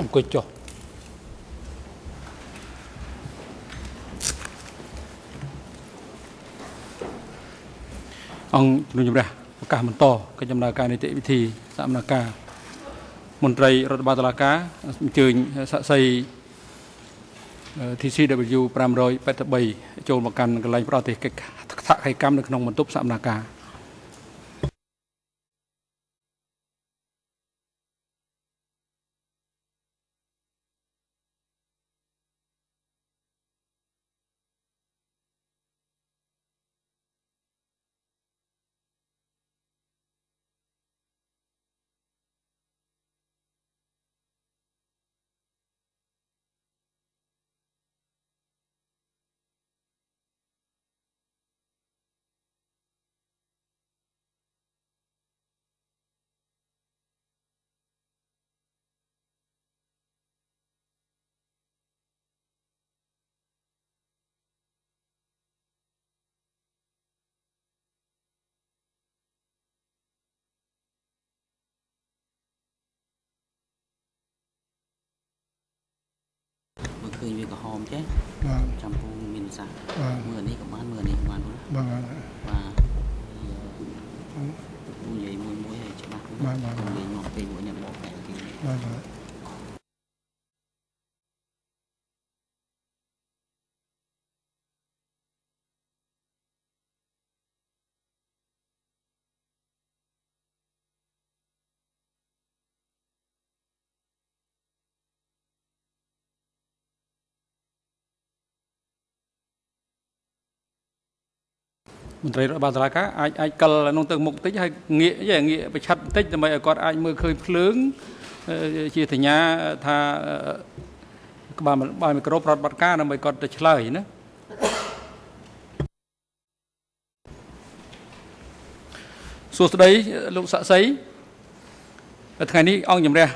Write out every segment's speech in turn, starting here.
អង្គុយចុះអង្គជំនុំជម្រះប្រកាសបន្តកិច្ចដំណើរការនីតិវិធីសមនការមន្ត្រីរដ្ឋបាលតុលាការអញ្ជើញសាក់សី TCW 583ចូលមកកាន់កន្លែងប្រតិកិច្ចថខៃកម្មនៅក្នុងបន្ទប់សមនការ ញវាក្រហមចេះបាទចាំពូមានវិសាសបាទមើលនេះក៏បានមើលនេះក៏បានបងណាបាទបាទពូនិយាយមួយមួយឲ្យច្បាស់ពូបាទបាទកុំនិយាយមកពេកពួកអ្នកបកតែគេបាទបាទ មន្ត្រីរដ្ឋបាលតុលាការអាចអាចកិលក្នុងទឹកមុខបន្តិចហើយងាកយេងាកប្រឆាត់បន្តិចដើម្បីឲ្យគាត់អាចមើលឃើញភ្លើងអឺជាសញ្ញាថាអឺក្បាលបាយមីក្រូប្រតិបត្តិការដើម្បីគាត់ទៅឆ្លើយណាសួស្តីលោកសាក់សីថ្ងៃនេះអង្គជំរះ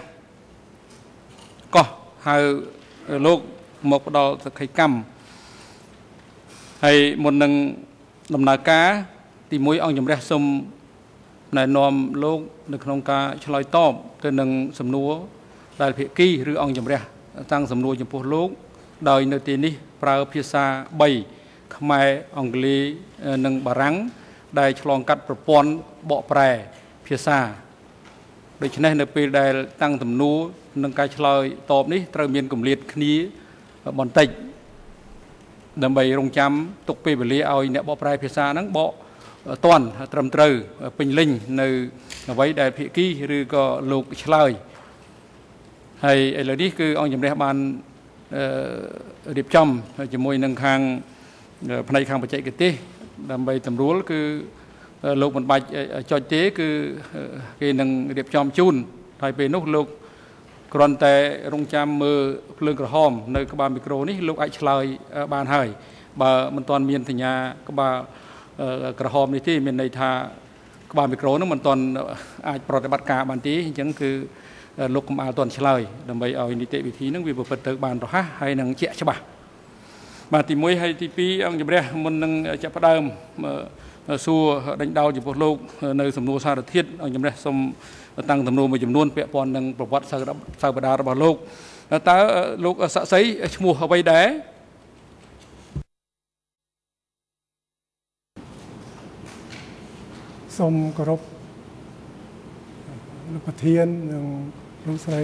កោះហៅលោកមកផ្ដល់សក្ខីកម្មហើយមុននឹង ដំណើរការ ទី1អង្គជំរះសូមណែនាំលោក នៅក្នុងការឆ្លើយតបទៅនឹងសំណួរដែលភាគីឬអង្គជំរះតាំងសំណួរចំពោះលោក ដោយនៅទីនេះប្រើភាសា3ខ្មែរអង់គ្លេសនិងបារាំងដែលឆ្លងកាត់ប្រព័ន្ធបកប្រែភាសាដូច្នេះនៅពេលដែលតាំងសំណួរនិងការឆ្លើយតបនេះត្រូវមានកម្រិតគ្នាបន្តិច ដើម្បីរងចាំទុកពេលវេលាឲ្យអ្នកបកប្រែភាសាហ្នឹងបកតន់ត្រឹមត្រូវពេញលេញនៅអ្វីដែលភាគីឬក៏លោកឆ្លើយហើយឥឡូវនេះគឺអង្គជំរះបានអឺរៀបចំជាមួយនឹងខាងផ្នែកខាងបច្ចេកទេសដើម្បីតម្រួលគឺលោកមិនបាច់ចុចទេគឺគេនឹងរៀបចំជូនហើយពេលនោះលោក គ្រាន់តែរងចាំមើលភ្លើងក្រហម នៅក្បាលមីក្រូនេះលោកអាចឆ្លើយបានហើយបើមិនទាន់មានសញ្ញាក្បាលក្រហមនេះទេមានន័យថាក្បាលមីក្រូនោះមិនទាន់អាចប្រតិបត្តិការបានទេអញ្ចឹងគឺលោកកុំអាលទាន់ឆ្លើយដើម្បីឲ្យនីតិវិធីនឹងវាប្រព្រឹត្តទៅបានរហ័សហើយនឹងជាក់ច្បាស់បាទទី1ហើយទី2អង្គជំរះមុននឹងចាប់ផ្ដើមសួរដេញដោលចំពោះលោក នៅសំណួរសារធាតុអង្គជំរះសូម តាំងទំនួលមួយចំនួនពាក់ព័ន្ធនឹងប្រវត្តិសាវតារបស់លោកតើលោកស័ក្តិសិទ្ធិឈ្មោះអ្វីដែរសូមគោរពលោកប្រធាននិងលោកស្រី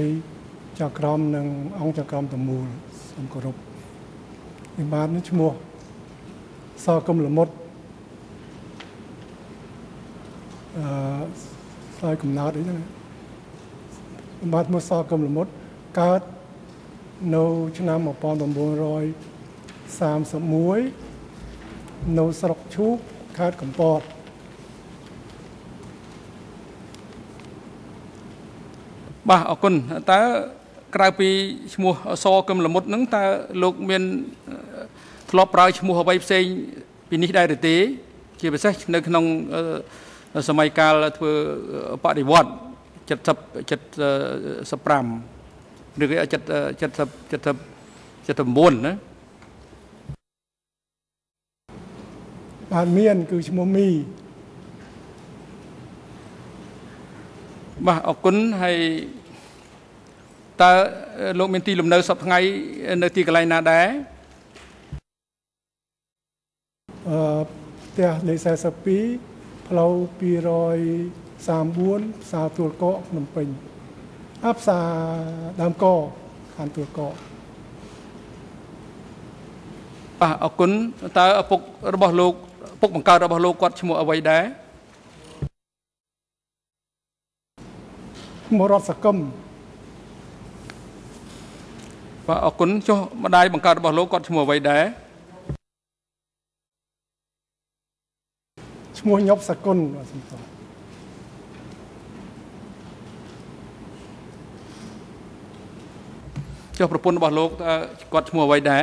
ចៅក្រមនិងអង្គចៅក្រមតមូលសូមគោរពនិបាទនេះឈ្មោះសកុំលមុតអឺ ស្លាយកំណត់អីហ្នឹងនិបាទឈ្មោះសកុំលមុតកើតនៅឆ្នាំ1931នៅស្រុកឈូកខេត្តកំពតបាទអរគុណតើក្រៅពីឈ្មោះសកឹមលមុតហ្នឹងតើលោកមានធ្លាប់ប្រើឈ្មោះអ្វីផ្សេងពីនេះដែរឬទេ ជាពិសេសនៅក្នុង សម័យកាលធ្វើបដិវត្ត70 75ឬក៏70 70 79ណាបាទមានគឺឈ្មោះមីបាទអរគុណហើយតើលោកមានទីលំនៅសពថ្ងៃនៅទីកន្លែងណាដែរអឺផ្ទះលេខ42 ផ្លូវ234ផ្សារទួលកកភ្នំពេញអផ្សារដើមកខាងទួលកកបាទអរគុណតើឪពុករបស់លោកឪពុកបង្កើតរបស់លោកគាត់ឈ្មោះអ្វីដែរឈ្មោះរដ្ឋសកឹមបាទអរគុណចុះម្ដាយបង្កើតរបស់លោកគាត់ឈ្មោះអ្វីដែរ ឈ្មោះញប់សកុនបាទសំទោសចុះប្រពន្ធរបស់លោកតើគាត់ឈ្មោះអ្វីដែរ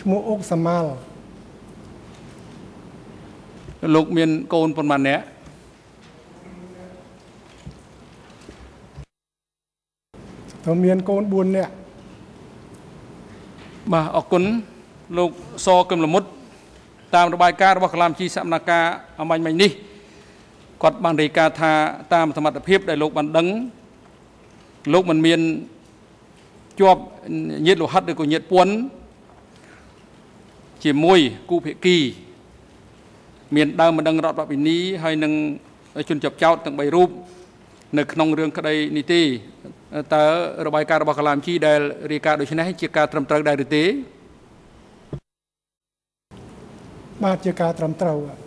ឈ្មោះអុកសាម៉ាល់លោកមានកូនប៉ុន្មាននាក់តើមានកូន4នាក់បាទអរគុណ លោកសកឹមលមុតតាមរបាយការណ៍របស់កលាមជីសមនការអមាញ់មិញនេះគាត់បានរាយការណ៍ថាតាមសមត្ថភាពដែលលោកបានដឹងលោកមិនមានជាប់ញាតលោហិតឬក៏ញាតពន្ធជាមួយគូភិគី មានដើមម្ដងរដ្ឋបពិនីហើយនឹងជនជាប់ចោតទាំង3រូបនៅក្នុងរឿងក្តីនេះទេតើរបាយការណ៍របស់កលាមជីដែលរាយការណ៍ដូចនេះជាការត្រឹមត្រូវដែរឬទេ បាទជាការត្រឹមត្រូវបាទ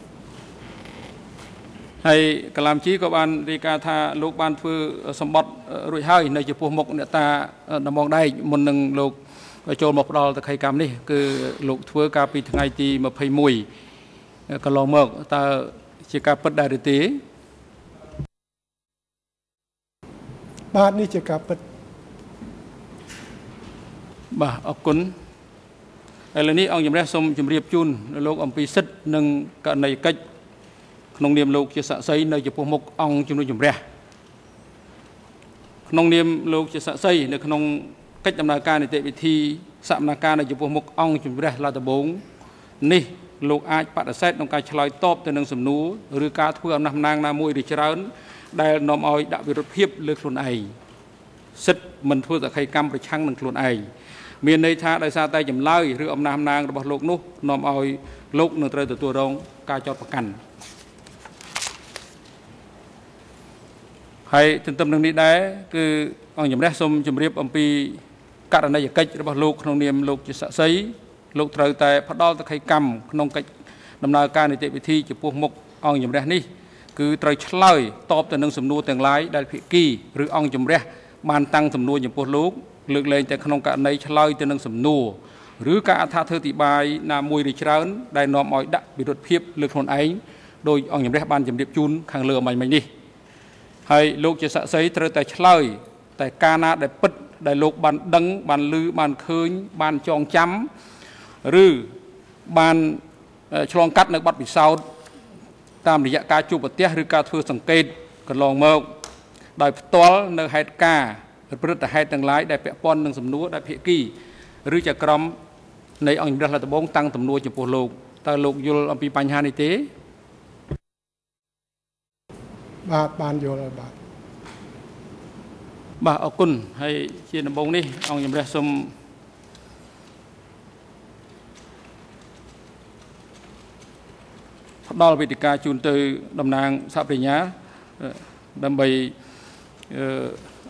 ហើយកលាមជីក៏បានរាយការណ៍ថាលោកបានធ្វើសម្បត្តិរួចហើយនៅចំពោះមុខអ្នកតាដំបងដែកមុននឹងលោកចូលមកផ្ដល់តក្កីកម្មនេះ គឺលោកធ្វើកាលពីថ្ងៃទី21កន្លងមកតើជាការពិតដែរឬទេបាទនេះជាការពិតបាទអរគុណ ឥឡូវនេះអង្គជំរះសូមជម្រាបជូនលោកអំពីសិទ្ធិនិងករណីកិច្ចក្នុងនាមលោកជាស័ក្តិសិទ្ធិនៅចំពោះមុខអង្គជំនួយជម្រះក្នុងនាមលោកជាស័ក្តិសិទ្ធិនៅក្នុងកិច្ចដំណើរការនីតិវិធីសមនការនៅចំពោះមុខអង្គជំរះឡាដបងនេះលោកអាចបដិសេធក្នុងការឆ្លើយតបទៅនឹងសំណួរឬការធ្វើអំណះអំណាងណាមួយឬច្រើន ដែលនាំឲ្យដាក់វិរុទ្ធភាពលើខ្លួនឯងសិទ្ធិមិនធ្វើសក្ខីកម្មប្រឆាំងនឹងខ្លួនឯង មានន័យថាដោយសារតែចម្លើយឬអំណះអំណាងរបស់លោកនោះនាំឲ្យលោកនឹងត្រូវទទួលរងការចោទប្រកាន់ហើយទន្ទឹមនឹងនេះដែរគឺអង្គជំរះសូមជម្រាបអំពីករណីយកិច្ចរបស់លោកក្នុងនាមលោកជាស័ក្តិសិទ្ធិលោកត្រូវតែផ្ដល់សក្ខីកម្មក្នុងកិច្ចដំណើរការនីតិវិធីចំពោះមុខអង្គជំរះនេះគឺត្រូវឆ្លើយតបទៅនឹងសំណួរទាំងឡាយដែលភិក្ខីឬអង្គជំរះបានតាំងសំណួរចំពោះលោក លើកលែងតែក្នុងករណីឆ្លើយទៅនឹងសំណួរឬការអត្ថាធិប្បាយណាមួយឬច្រើន ដែលនាំឲ្យដាក់វិរុទ្ធភាពលើខ្លួនឯងដោយអង្គជំរះបានជម្រាបជូនខាងលើអំបញ្ញមិញនេះហើយលោកជាស័ក្តិសិទ្ធិត្រូវតែឆ្លើយតែការណាដែលពិតដែលលោកបានដឹងបានឮបានឃើញបានចងចាំឬបានឆ្លងកាត់នៅបទពិសោធន៍តាមរយៈការជួបប្រទះឬការធ្វើសង្កេតកន្លងមកដោយផ្ទាល់នៅហេតុការណ៍ ព្រឹត្តិហេតុទាំងឡាយដែលពាក់ព័ន្ធនឹងសំណួរដែលភាគីឬចក្រមនៃអង្គជំរះរដ្ឋបងតាំងទំនួលចំពោះលោកតើលោកយល់អំពីបញ្ហានេះទេបាទបានយល់ហើយបាទបាទអរគុណហើយជាដំបូងនេះអង្គជំរះសូមផ្ដល់វេទិកាជូនទៅតំណាងសហប្រញ្ញាអឺដើម្បីអឺ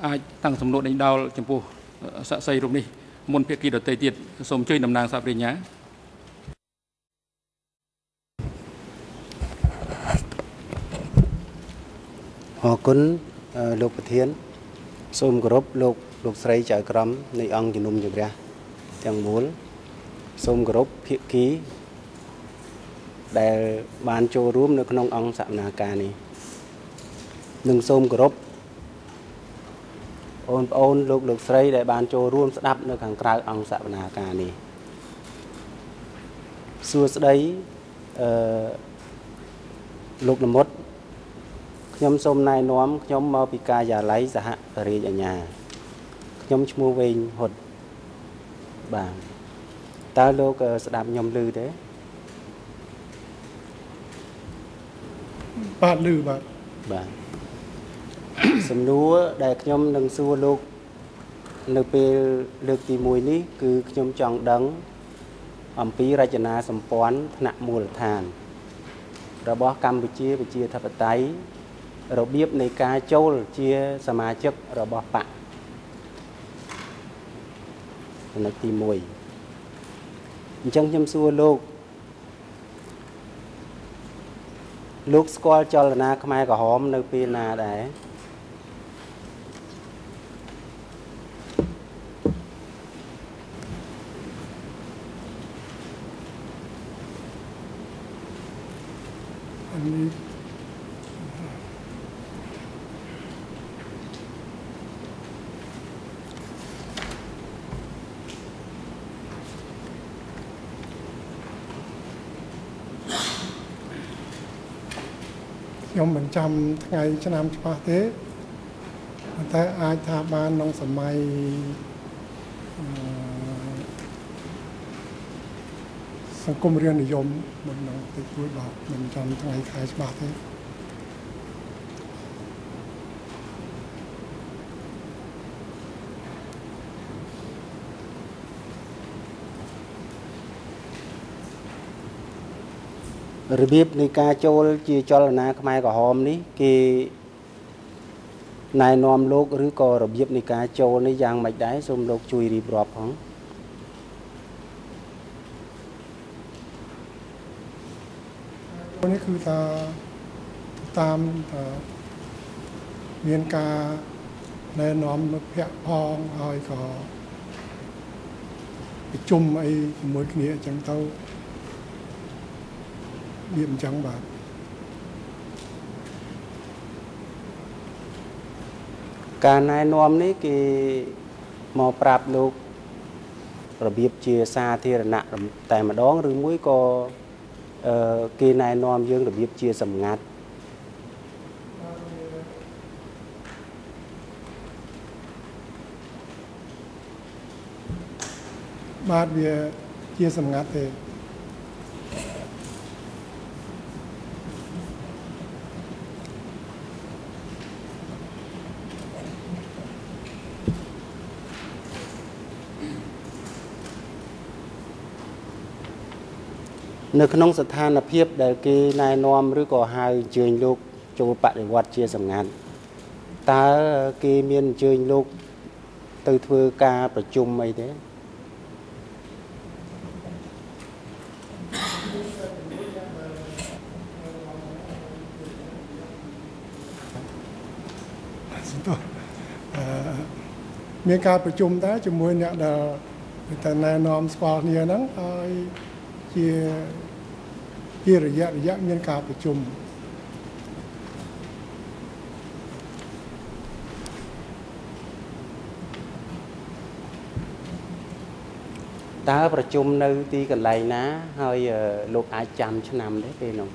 អាចតាំងសំណួរដេញដោលចំពោះស័ក្តិសិទ្ធិរូបនេះមុនភាគីដទៃទៀតសូមអញ្ជើញតំណាងសហប្រញ្ញាអរគុណអឺលោកប្រធាន សូមគោរពលោកលោកស្រីចៅក្រមនៃអង្គជំនុំជម្រះទាំងមូលសូមគោរពភិក្ខីដែលបានចូលរួមនៅក្នុងអង្គសកម្មការនេះនិងសូមគោរព បងប្អូនលោកលោកស្រីដែលបានចូលរួមស្ដាប់នៅខាងក្រៅអង្គសកម្មការនេះសួស្តីអឺលោកលមុតខ្ញុំសូមណែនាំខ្ញុំមកពីការិយាល័យសហរាជអាជ្ញាខ្ញុំឈ្មោះវែងហ៊ុតបាទតើលោកអឺស្ដាប់ខ្ញុំឮទេបាទលឺបាទបាទអ សំណួរដែលខ្ញុំនឹងសួរលោកនៅពេលលើកទី1នេះគឺខ្ញុំចង់ដឹង អំពីរចនាសម្ព័ន្ធថ្នាក់មូលដ្ឋាន របស់កម្ពុជាប្រជាធិបតេយ្យរបៀបនៃការចូលជាសមាជិករបស់បកចំណុចទី1អញ្ចឹងខ្ញុំសួរលោកលោកស្គាល់ចលនាខ្មែរក្រហមនៅពេលណាដែរ ចាំថ្ងៃឆ្នាំច្បាស់ទេប៉ុន្តែអាចថាបានក្នុងសម័យអឺសង្គមរាស្ត្រនិយមមុននឹងតិចតួចបាទមិនចាំថ្ងៃខែច្បាស់ទេ របៀបនៃការចូលជាចលនាខ្មែរក្រហមនេះគេណែនាំលោកឬក៏របៀបនៃការចូលនេះយ៉ាងម៉េចដែរសូមលោកជួយរៀបរាប់ផងនេះគឺថាតាមថាមានការណែនាំមិត្តភ័ក្តិផងហើយក៏ប្រជុំអីជាមួយគ្នាអញ្ចឹងទៅ វាអញ្ចឹងបាទការណែនាំនេះគេមកប្រាប់លោករបៀបជាសាធារណៈតែម្ដងឬមួយក៏អឺគេណែនាំយើងរបៀបជាសម្ងាត់បាទវាជាសម្ងាត់ទេ នៅក្នុងស្ថានភាពដែលគេណែនាំឬក៏ហៅអញ្ជើញលោកចូលបដិវត្តជាសម្ងាត់តើគេមានអញ្ជើញលោកទៅធ្វើការប្រជុំអីទេសំទោសអឺមានការប្រជុំដែរជាមួយអ្នកដែលតែណែនាំស្គាល់គ្នាហ្នឹងហើយជា ជារយៈរយៈមានការប្រជុំតើប្រជុំនៅទីកន្លែងណា ហើយអឺលោកអាចចាំឆ្នាំទេពេលនោះ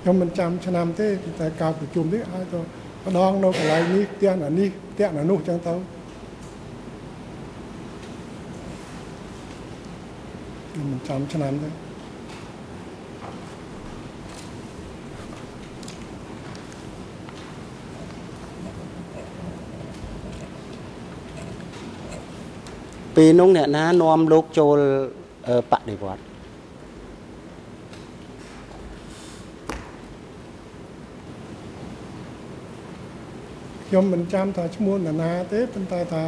ខ្ញុំមិនចាំឆ្នាំទេតែការប្រជុំនេះអាចទៅម្ដងនៅកន្លែងនេះផ្ទះណានេះផ្ទះណានោះចឹងទៅខ្ញុំ មិនចាំឆ្នាំទេពេលនោះអ្នកណានាំលោកចូលអឺបដិវត្តខ្ញុំមិនចាំថាឈ្មោះនរណាទេប៉ុន្តែថា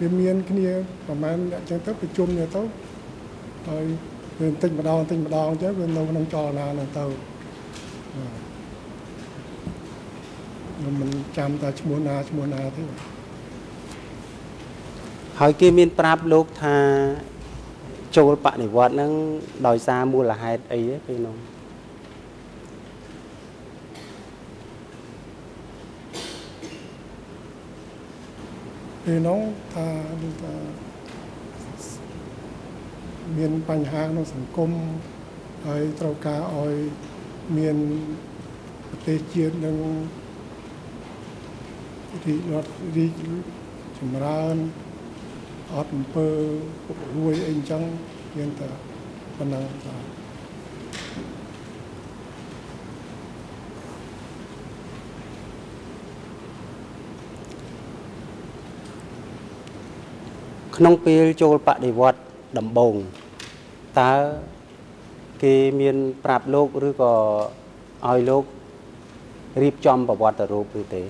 វាមានគ្នាប្រហែលអ្នកចឹងទៅប្រជុំនេះទៅ ហើយវាបន្តិចម្ដងបន្តិចម្ដងចឹងវានៅក្នុងចលនាហ្នឹងទៅបាទខ្ញុំមិនចាំថាឈ្មោះណាឈ្មោះណាទេហើយគេមានប្រាប់លោកថាចូលបដិវត្តហ្នឹងដោយសារមូលហេតុអីទេពេលនោះពេលនោះថាដូចថា មានបញ្ហាក្នុងសង្គមហើយត្រូវការឲ្យមានប្រទេសជាតិនឹងរីករាត់រីកចម្រើនអត់អំពើរួយអីចឹងយើងតែប៉ុណ្ណឹងបាទក្នុងពេលចូលបដិវត្តដំបូង តើគេមានប្រាប់លោកឬក៏ឲ្យលោករៀបចំប្រវត្តិរូបឬទេ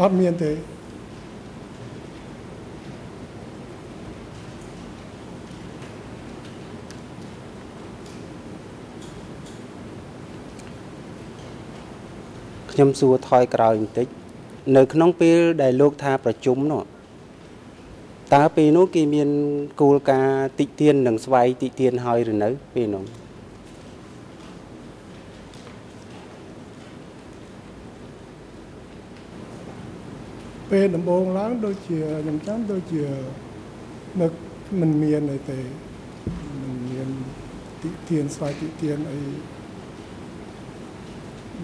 អត់មានទេខ្ញុំសួរថយក្រោយបន្តិច នៅក្នុងពេលដែលលោកថាប្រជុំនោះតើពេលនោះគេមានគោលការណ៍តិចទៀននិងស្វ័យតិចទៀនហើយឬនៅពេលនោះពេលដំបូងឡើងដូចជាខ្ញុំចាំដូចជានឹកមិនមានអីទេមិនមានទីទៀនស្វ័យទីទៀនអី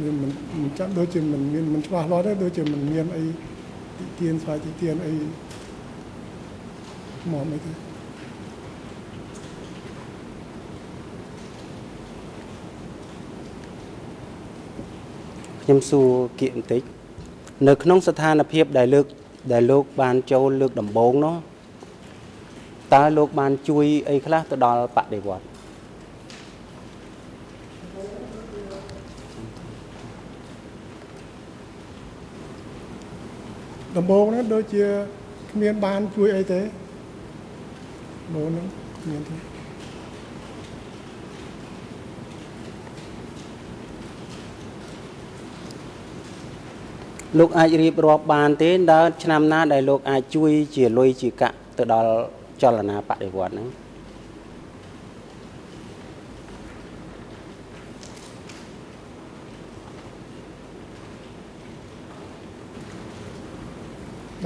វាមិនមិនចាំដូចជាមិនមានមិនច្បាស់លាស់ទេដូចជាមិនមានអីទីទៀនស្វ័យទីទៀនអីមកមិនទេខ្ញុំសួរគៀកបន្តិចនៅក្នុងស្ថានភាពដែលលើកដែលលោកបានចូលលើកដំបូងនោះតើលោកបានជួយអីខ្លះទៅដល់បដិវត្តន៍ ដំបូងហ្នឹងដូចជាគ្មានបានជួយអីទេដំបូងហ្នឹងគ្មានទេលោកអាចរៀបរាប់បានទេតើឆ្នាំណាដែលលោកអាចជួយជាលុយជាកាក់ទៅដល់ចលនាបដិវត្តន៍ហ្នឹង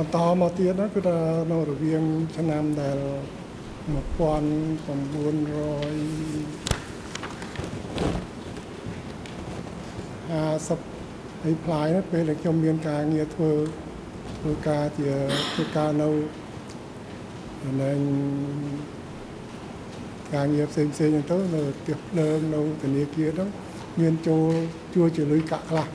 បន្តមកទៀតហ្នឹងគឺថានៅរវាងឆ្នាំដែល1950ហើយផ្លាយហ្នឹងពេលដែលខ្ញុំមានការងារធ្វើធ្វើការជាធ្វើការនៅនៅការងារផ្សេងផ្សេងៗហ្នឹងទៅនៅផ្ទះភ្លើងនៅធនាគារហ្នឹងមានចូលជួយជាលុយកាក់ខ្លះ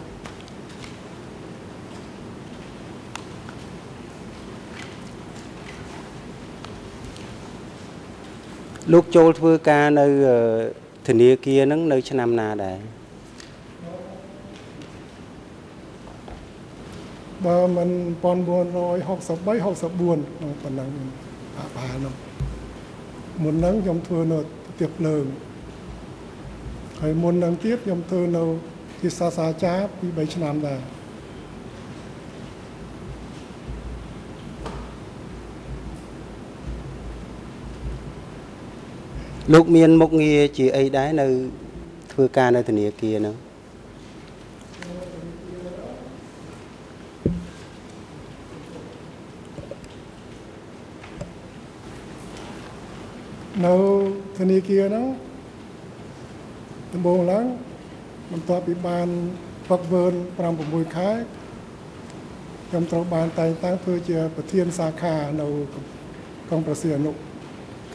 លោកចូលធ្វើការនៅអឺធនាគារហ្នឹងនៅ ឆ្នាំណាដែរបើមិន1963 64ប៉ុណ្ណឹងអាបាលនោះមុនហ្នឹងខ្ញុំធ្វើនៅផ្ទះភ្លើងហើយមុនហ្នឹងទៀតខ្ញុំធ្វើនៅជាសាសាចារពី3ឆ្នាំដែរ លោកមានមុខងារជាអីដែរនៅ ធ្វើការនៅធនាគារហ្នឹងនៅធនាគារហ្នឹងដំបូងឡើងបន្ទាប់ពីបានហ្វឹកវើន5 6ខែខ្ញុំត្រូវបានតែងតាំងធ្វើជាប្រធានសាខានៅក្រុងប្រសិទ្ធអនុ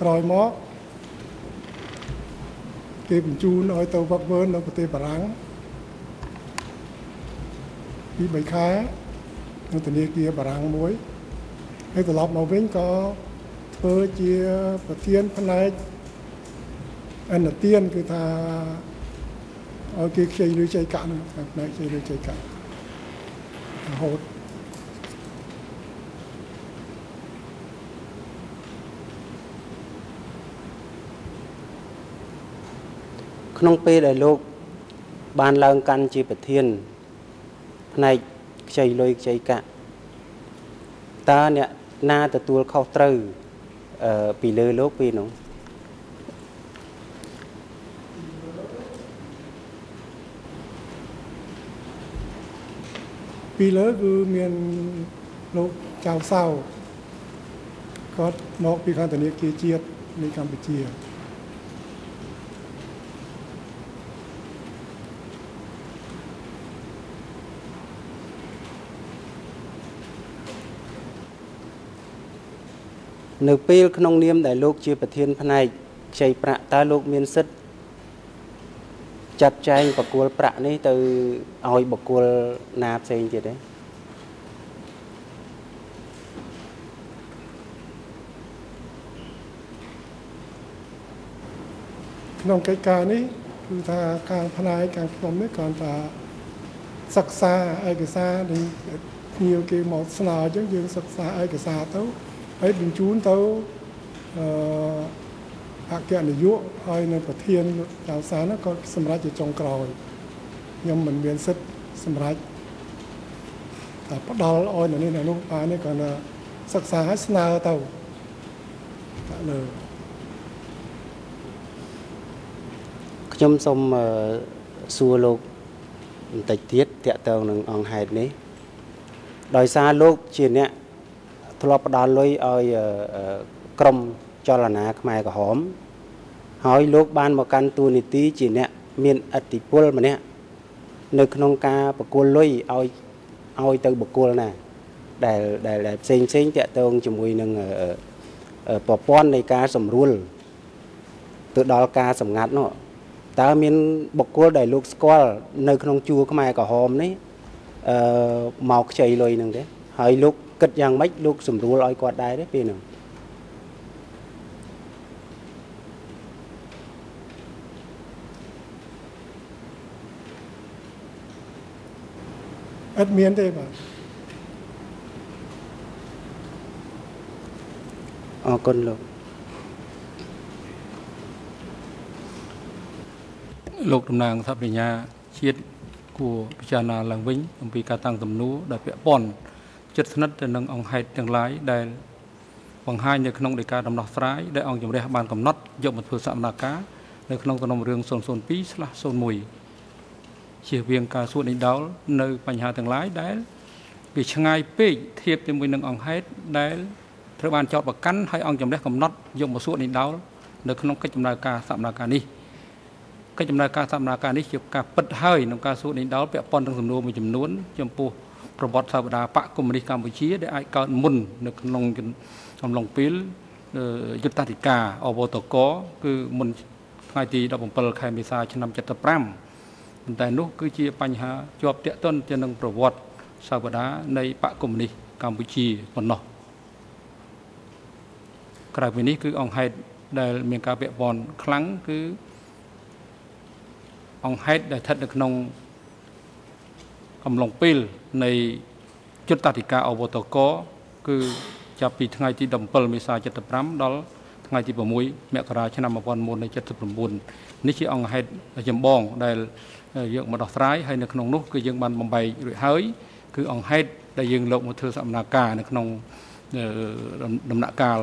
ក្រោយមក គេបញ្ជូនឲ្យទៅហ្វឹកវើននៅប្រទេសបារាំងពី3ខែនៅធនាគារបារាំងមួយហើយត្រឡប់មកវិញក៏ធ្វើជាប្រធានផ្នែកអន្តទានគឺថាឲ្យគេខ្ចីលុយចៃកាក់ហ្នឹងផ្នែកខ្ចីលុយចៃកាក់រហូត ក្នុងពេលដែលលោក បានឡើងកាន់ជាប្រធានផ្នែកខ្ចីលុយខ្ចីកាក់តើអ្នកណាទទួលខុសត្រូវអឺពីលើលោកពេលនោះពីលើគឺមានលោកចៅសៅគាត់មកពីខាងធនាគារជាតិនៃកម្ពុជា នៅពេលក្នុងនាមដែលលោកជាប្រធានផ្នែកខ្ចីប្រាក់តើលោកមានសិទ្ធិចាត់ចែងបកគលប្រាក់នេះទៅឲ្យបកគលណាផ្សេងទៀតទេក្នុងកិច្ចការនេះគឺថាខាងផ្នែកខាងខ្ញុំនេះគ្រាន់តែសិក្សាឯកសារដែលភ្ញៀវគេមកស្នើអញ្ចឹងយើងសិក្សាឯកសារទៅ ហើយបញ្ជូនទៅអឺអគ្គនាយកហើយនៅប្រធានចៅសាលនោះក៏សម្រេចជាចុងក្រោយខ្ញុំមិនមានសិទ្ធិសម្រេចតែផ្ដល់ឲ្យនៅនេះនៅនោះបាននេះគ្រាន់តែសិក្សាឲ្យស្នើទៅតែលើខ្ញុំសូមអឺសួរលោកបន្តិចទៀតតកតងនឹងអង្គហេតុនេះដោយសារលោកជាអ្នក ធ្លាប់ផ្ដល់លុយឲ្យអឺអឺក្រមចលនាខ្មែរក្រហមហើយលោកបានមកកាន់តួនាទីជាអ្នកមានអធិពលម្នាក់នៅក្នុងការប្រគល់លុយឲ្យឲ្យទៅបុគ្គលណា ដែលដែលដែលផ្សេងផ្សេងតកតងជាមួយនឹងអឺអឺប្រព័ន្ធនៃការសម្រួលទៅដល់ការសម្ងាត់នោះតើមានបុគ្គលដែលលោកស្គាល់នៅក្នុងជួរខ្មែរក្រហមនេះអឺមកខ្ចីលុយហ្នឹងទេហើយលោក គិតយ៉ាងម៉េចលោកសម្រួលឲ្យគាត់ដែរទេពេលហ្នឹងអត់មានទេបាទអរគុណលោកលោកតំណាងសហប្រញ្ញាជាតិគួរពិចារណាឡើងវិញអំពីការតាំងទំនួលដែលពាក់ព័ន្ធ ជិតស្និទ្ធទៅនឹងអង្គហេតុទាំងឡាយដែលបង្ហាញនៅក្នុងដីកាដំណោះស្រាយដែលអង្គជំរះបានកំណត់យកមកធ្វើសកម្មភាពនៅក្នុងទំនុំរឿង002/01ជៀសវាងការសួរដេញដោលនៅបញ្ហាទាំងឡាយដែលវាឆ្ងាយពេកធៀបជាមួយនឹងអង្គហេតុដែលត្រូវបានចោទប្រកាន់ហើយអង្គជំរះកំណត់យកមកសួរដេញដោលនៅក្នុងកិច្ចដំណើរការសកម្មភាពនេះកិច្ចដំណើរការសកម្មភាពនេះជាការពិតហើយក្នុងការសួរដេញដោលពាក់ព័ន្ធនឹងសំណួរមួយចំនួនចំពោះ ប្រវត្តិសាវតាបកកុម្មុយនីសកម្ពុជា ដែលអាចកើតមុននៅក្នុងអំឡុងពេលអឺយុទ្ធធិការអវតកគឺមុនថ្ងៃទី17ខែមេសាឆ្នាំ75ប៉ុន្តែនោះគឺជាបញ្ហាជាប់ទាក់ទន់ទៅនឹងប្រវត្តិសាវតានៃបកកុម្មុយនីសកម្ពុជាប៉ុណ្ណោះក្រៅពីនេះគឺអង្គហេតុដែលមានការពាក់ព័ន្ធខ្លាំងគឺអង្គហេតុដែលស្ថិតនៅក្នុងអំឡុងពេល នៃយុទ្ធតិការអវតកគឺចាប់ពីថ្ងៃទី17មេសា75ដល់ថ្ងៃទី6មករាឆ្នាំ1979នេះជាអង្គហេតុចម្បងដែលយើងមកដោះស្រាយហើយនៅក្នុងនោះគឺយើងបានបំបីរួចហើយគឺអង្គហេតុដែលយើងលោកមកធ្វើសកម្មភាពនៅក្នុងដំណាក់កាល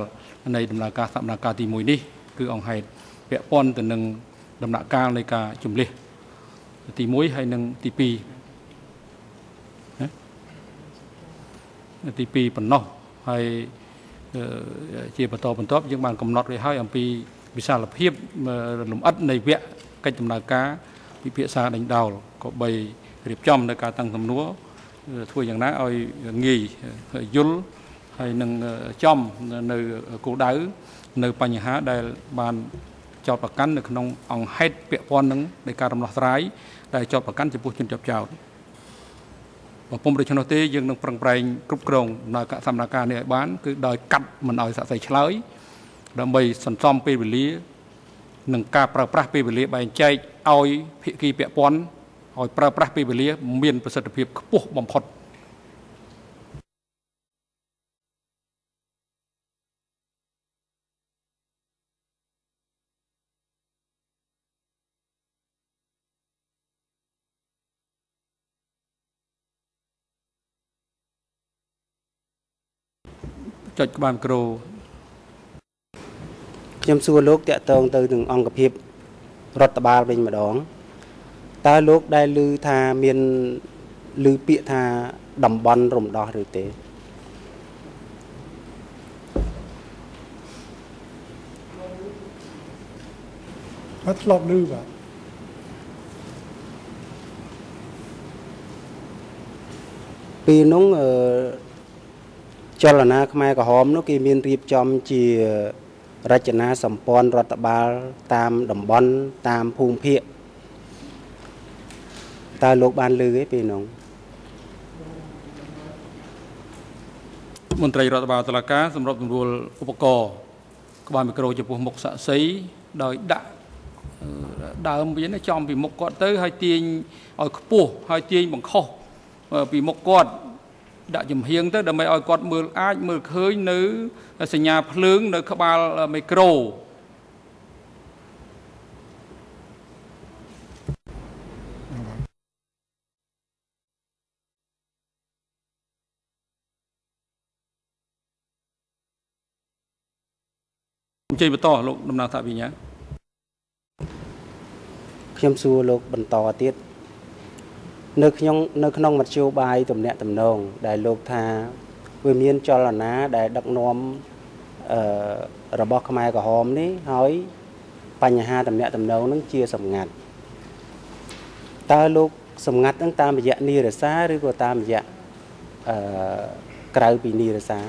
នៃដំណើរការសកម្មភាពទី1នេះគឺអង្គហេតុពាក់ព័ន្ធទៅនឹងដំណាក់កាលនៃការជំលះទី1ហើយនិងទី2 ទី2ប៉ុណ្ណោះហើយជាបន្តបន្ទាប់យើងបានកំណត់រួចហើយអំពីវិសាលភាពលំអិតនៃវគ្គកិច្ចដំណើរការពិភាក្សាដេញដោលក៏បីរៀបចំនៅការតាំងសំណួរធ្វើយ៉ាងណាឲ្យងាយយល់ហើយនឹងចំនៅគោលដៅនៅបញ្ហាដែលបានចោតប្រកាន់នៅក្នុងអង្គហេតុពាក់ព័ន្ធនឹងនៃការរំលោះស្រាយដែលចោតប្រកាន់ចំពោះជនជាប់ចោត បើពុំដូច្នោះទេយើងនឹងប្រឹងប្រែងគ្រប់គ្រងដំណើរការសម្ដែងការនេះឲ្យបានគឺដោយកាត់មិនឲ្យសាក់សៃឆ្លើយដើម្បីសន្សំពេលវេលានិងការប្រើប្រាស់ពេលវេលាបែងចែកឲ្យភាគីពាក់ព័ន្ធឲ្យប្រើប្រាស់ពេលវេលា មានប្រសិទ្ធភាពខ្ពស់បំផុត ចុចក្បាលមីក្រូខ្ញុំសួរលោកតកតងទៅនឹងអង្គភាពរដ្ឋបាលវិញម្ដងតើលោកដែលឮថាមានឮពាក្យថាតំបន់រំដោះឬទេអត់ធ្លាប់ឮបាទពេលនោះអឺ ចលនាខ្មែរក្រហមនោះគេមានរៀបចំជារចនាសម្ព័ន្ធរដ្ឋបាល តាមតំបន់តាមភូមិភាគតើលោកបានលើទេពេលនោះមន្ត្រីរដ្ឋបាលតុលាការសម្របសម្រួលឧបករណ៍ក្បាលមីក្រូចំពោះមុខសាក់សីដោយដាក់អឺដើមវាណាចំពីមុខគាត់ទៅ ហើយទាញឲ្យខ្ពស់ហើយទាញបង្ខុសអឺពីមុខគាត់ ដាក់ចំហៀងទៅដើម្បីឲ្យគាត់មើលអាចមើលឃើញនៅសញ្ញាភ្លើងនៅក្បាលមីក្រូអញ្ជើញបន្តលោកដំណើរថាវិញ្ញាខ្ញុំសួរលោកបន្តទៀត នៅក្នុងនៅក្នុងមធ្យោបាយទំនាក់ទំនងដែលលោកថាវាមានចលនាដែលដឹកនាំអឺរបស់ខ្មែរក្រហមនេះហើយបញ្ហាទំនាក់ទំនងនឹងជាសម្ងាត់តើលោកសម្ងាត់នឹងតាមរយៈនីរសាឬក៏តាមរយៈអឺក្រៅពីនីរសា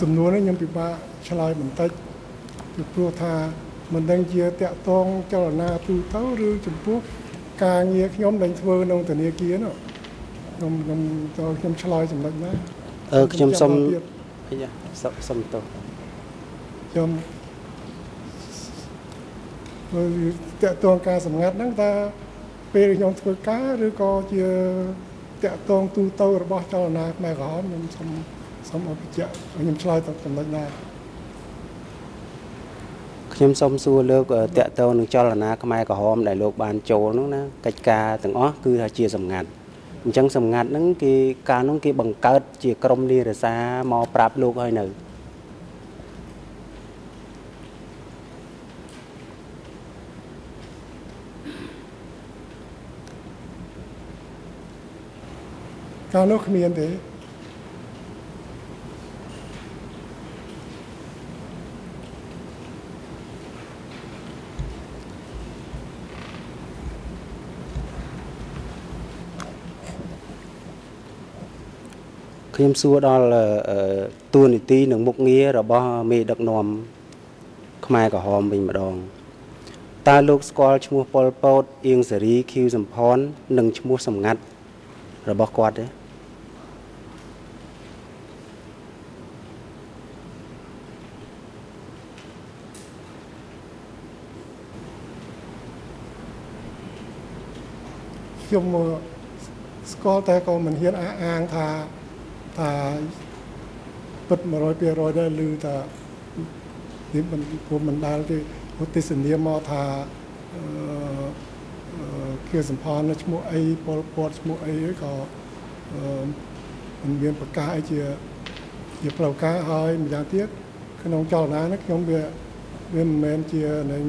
សំណួរនេះខ្ញុំពិបាកឆ្លើយបន្តិចពីព្រោះថាមិនដឹងជាតកតងចលនាទូទៅឬចំពោះការងារខ្ញុំដែលធ្វើក្នុងធនាគារនោះខ្ញុំខ្ញុំតើខ្ញុំឆ្លើយចំណុចណាអឺខ្ញុំសុំទៀតអីយ៉ាសុំសុំទោសខ្ញុំមើលតកតងការសម្ងាត់ហ្នឹងតើពេលខ្ញុំធ្វើការឬក៏ជា តកតងទូទៅរបស់ចលនាខ្មែរក្រហមខ្ញុំសូមសូមអភិជាខ្ញុំឆ្លើយទៅចំណុចណាខ្ញុំសូមសួរលោកអឺតកតងនឹងចលនាខ្មែរក្រហមដែលលោកបានចូលនោះណាកិច្ចការទាំងអស់គឺថាជាសម្ងាត់អញ្ចឹងសម្ងាត់ហ្នឹងគេការនោះគេបង្កើតជាក្រុមនីរសាមកប្រាប់លោកហើយនៅ កាលនោះគ្មានទេខ្ញុំសួរដល់អឺអឺតួនាទីនិងមុខងាររបស់មេដឹកនាំខ្មែរក្រហមវិញម្ដងតើលោកស្គាល់ឈ្មោះប៉ុលពតអៀងសេរីឃីវសំផននិងឈ្មោះសម្ងាត់របស់គាត់ទេ ខ្ញុំស្គាល់តែក៏មិនហ៊ានអះអាងថាថាពិត100%ដែរឬថានេះមិនព្រោះមិនដែលទេព្រោះទេសនាមកថាអឺអឺគៀសម្ផនឈ្មោះអីពលពតឈ្មោះអីក៏អឺមិនមានប្រកាសអីជាជាផ្លូវការហើយម្យ៉ាងទៀតក្នុងចលនានេះខ្ញុំវាវាមិនមែនជានឹង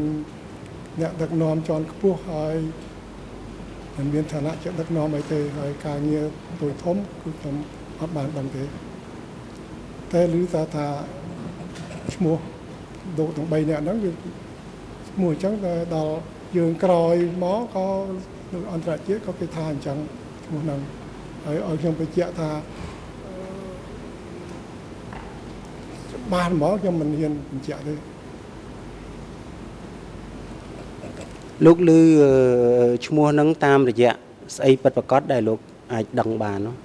អ្នកដឹកនាំជាន់ខ្ពស់ហើយ មិនមានឋានៈជាដឹកនាំអីទេហើយការងារទូធំគឺខ្ញុំអត់បានដឹងទេតែឮថាថាឈ្មោះដូចទាំង3នាក់ហ្នឹងវាឈ្មោះអញ្ចឹងតែដល់យើងក្រោយមកក៏នៅអន្តរជាតិក៏គេថាអញ្ចឹងឈ្មោះហ្នឹងហើយឲ្យខ្ញុំបញ្ជាក់ថាអឺបានហ្មងខ្ញុំមិនហ៊ានបញ្ជាក់ទេ លោកឮអឺឈ្មោះហ្នឹងតាមរយៈស្អីពិតប្រកបដែលលោកអាចដឹងបាននោះ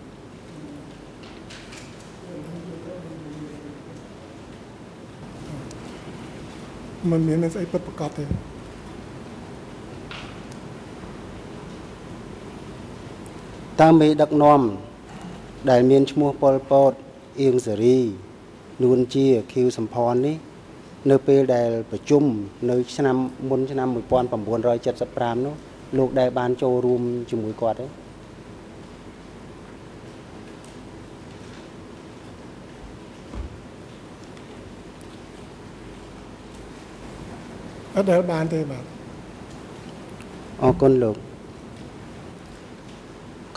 មិនមានស្អីពិតប្រកបទេតើមេដឹកនាំដែលមានឈ្មោះប៉ុលពតអៀងសេរីនួនជាឃីវសំផននេះ នៅពេលដែលប្រជុំនៅឆ្នាំមុនឆ្នាំ1975នោះលោកដែលបានចូលរួមជាមួយគាត់ទេអត់ដែលបានទេបាទអរគុណលោក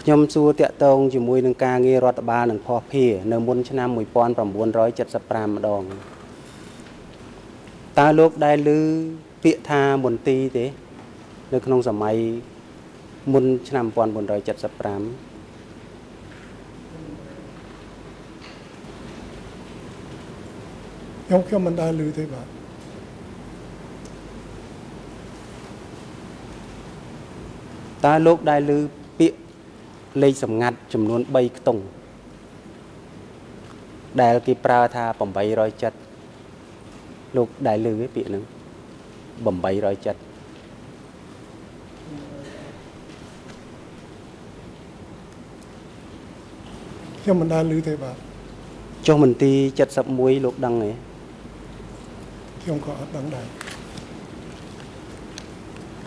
ខ្ញុំសួរតាក់ទងជាមួយនឹងការងាររដ្ឋបាលនិងភ័ស្តុភារនៅមុនឆ្នាំ1975ម្ដង តើលោកដែលឮពាក្យថាមន្ទីរទេ នៅក្នុងសម័យមុនឆ្នាំ1975ខ្ញុំខ្ញុំមិនដែលឮទេបាទតើលោកដែលឮពាក្យលេខសម្ងាត់ចំនួន3ខ្ទង់ដែលគេប្រើថា807 លោកដែលឮទេពាក្យហ្នឹង870ខ្ញុំមិនដែលឮទេបាទចុះមន្ទីរ71លោកដឹងទេខ្ញុំក៏អត់ដឹងដែរ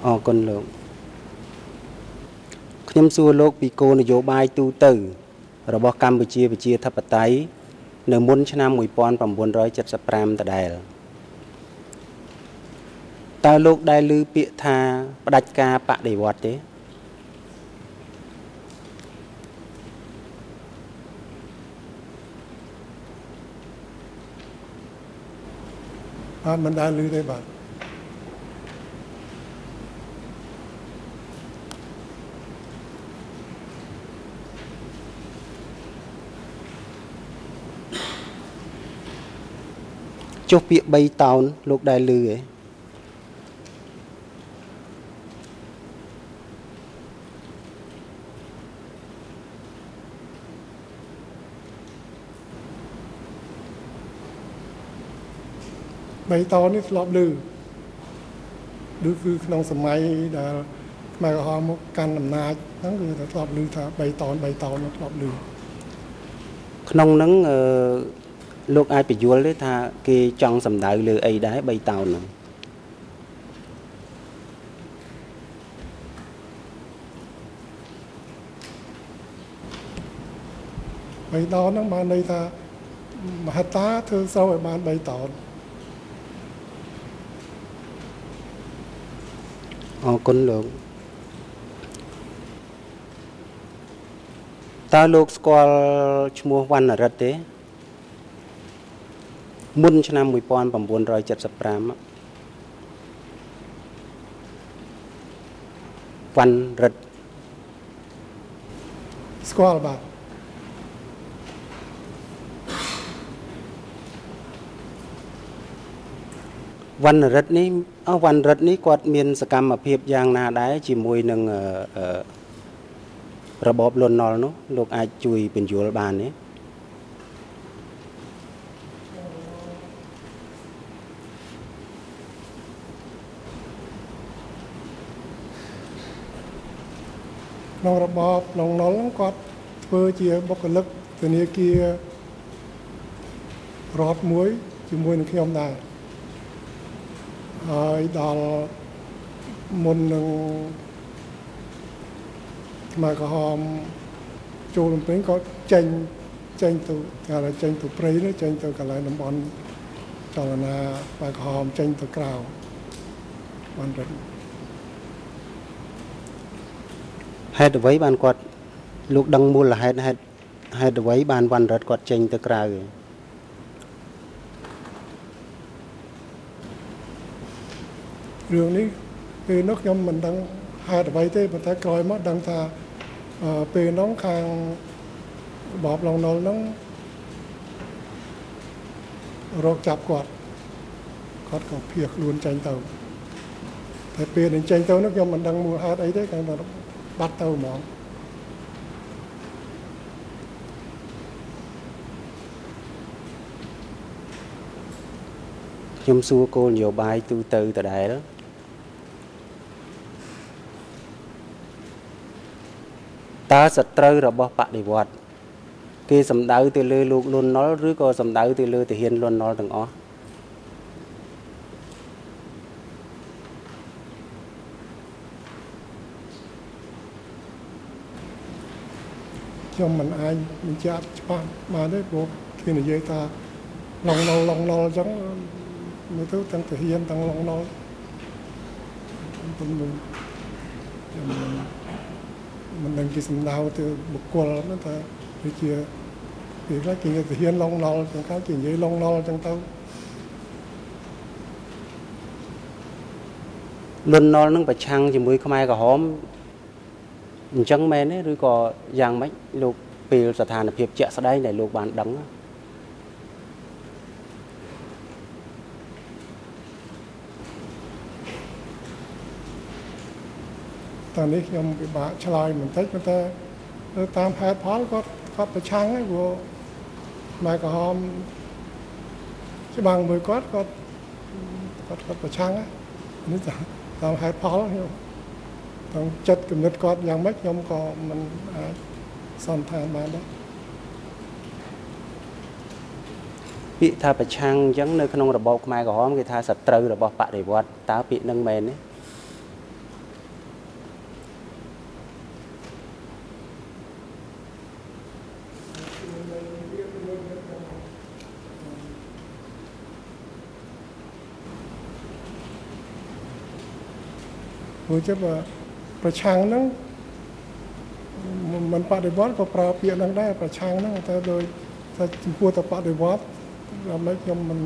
អរគុណលោកខ្ញុំសួរលោកពីគោលនយោបាយទូទៅ របស់កម្ពុជាប្រជាធិបតេយ្យនៅមុនឆ្នាំ1975ដដែល តើលោកដែលឮពាក្យថាផ្ដាច់ការបដិវត្តទេបាទមិនដែលឮទេបាទចុះពាក្យ3តោនលោកដែលឮទេ បីតននេះធ្លាប់ឮឬគឺក្នុងសម័យដែលខ្មែរក្រហមមកកាន់អំណាចហ្នឹងគឺថាធ្លាប់ឮថា3តន3តននោះធ្លាប់ឮក្នុងហ្នឹងអឺលោកអាចបញ្យល់ទេថាគេចង់សម្ដៅលើអីដែរ3តោនហ្នឹងបីតនហ្នឹងបានន័យថាមហត្តាធ្វើស្រូវឲ្យបាន3តន អរគុណលោកតើលោកស្គាល់ឈ្មោះវណ្ណរិទ្ធទេ មុនឆ្នាំ1975វណ្ណរិទ្ធស្គាល់បាទ វណ្ណរិទ្ធនេះអស់វណ្ណរិទ្ធនេះគាត់មានសកម្មភាពយ៉ាងណាដែរជាមួយនឹងអឺអឺរបបលន់នល់នោះលោកអាចជួយបញ្យល់បានទេក្នុងរបបក្នុងណុលហ្នឹងគាត់ធ្វើជាបុគ្គលិកធនាគាររដ្ឋមួយជាមួយនឹងខ្ញុំដែរ ហើយដល់មុននឹងខ្មែរក្រហមចូលលំពេញក៏ចេញចេញទៅគេហៅថាចេញទៅព្រៃនោះចេញទៅកន្លែងតំបន់ចលនាខ្មែរក្រហមចេញទៅក្រៅបានរត់ហេតុអ្វីបានគាត់លោកដឹងមូលហេតុហេតុហេតុអ្វីបានវណ្ណរិទ្ធគាត់ចេញទៅក្រៅឯង រឿងនេះពេលនោះខ្ញុំមិនដឹងហេតុអ្វីទេប៉ុន្តែក្រោយមកដឹងថាអឺពេលនោះខាងរបបឡុងណុលហ្នឹងរកចាប់គាត់គាត់ក៏ភៀសខ្លួនចេញទៅតែពេលនឹងចេញទៅនោះខ្ញុំមិនដឹងមូលហេតុអីទេគាត់ថាបាត់ទៅហ្មងខ្ញុំសួរគោលនយោបាយទូទៅដដែល តើសត្រូវរបស់បដិវត្តន៍គេសំដៅទៅលើលោកលន់ណុលឬក៏សំដៅទៅលើទាហានលន់ណុលទាំងអស់ខ្ញុំមិនអាចបញ្ជាក់ច្បាស់បានទេព្រោះគេនិយាយថាឡុងណុលឡុងណុលអញ្ចឹងមើលទៅទាំងទាហានទាំងឡុងណុលខ្ញុំមិនខ្ញុំ មិនមិនដឹងគេសំដៅទៅបុគ្គលហ្នឹងថាវាជាគេខ្លះគេនិយាយទាហានឡុងណុលទាំងខ្លះគេនិយាយឡុងណុលអញ្ចឹងទៅលន់ណុលនឹងប្រឆាំងជាមួយខ្មែរក្រហមអញ្ចឹងមែនទេឬក៏យ៉ាងម៉េចលោកពេលស្ថានភាពជាក់ស្ដែងដែលលោកបានដឹង តើនេះខ្ញុំពិបាកឆ្លើយបន្តិចប៉ុន្តែទៅតាមហេតុផលគាត់គាត់ប្រឆាំងហើយព្រោះម៉ែក្រហមច្បាំងមួយគាត់គាត់គាត់គាត់ប្រឆាំងហើយនេះតាមហេតុផលខ្ញុំតាមចិត្តគំនិតគាត់យ៉ាងម៉េចខ្ញុំក៏មិនអាចសន្និដ្ឋានបានដែរពាក្យថាប្រឆាំងអញ្ចឹងនៅក្នុងរបបខ្មែរក្រហមគេថាសត្រូវរបស់បដិវត្តន៍តើពាក្យនឹងមែនទេ ព្រោះចិត្តว่าប្រឆាំងហ្នឹងមិនមិនបដិវត្តន៍ក៏ប្រើពាក្យហ្នឹងដែរប្រឆាំងហ្នឹងតែដោយតែចំពោះតែបដិវត្តន៍ដល់មិនខ្ញុំមិន